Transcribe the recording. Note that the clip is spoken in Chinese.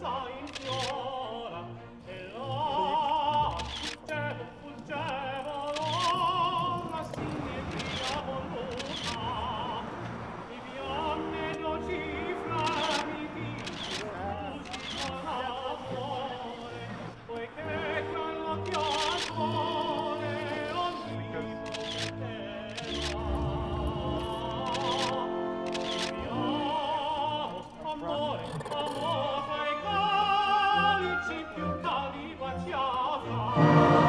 Sa. Oh.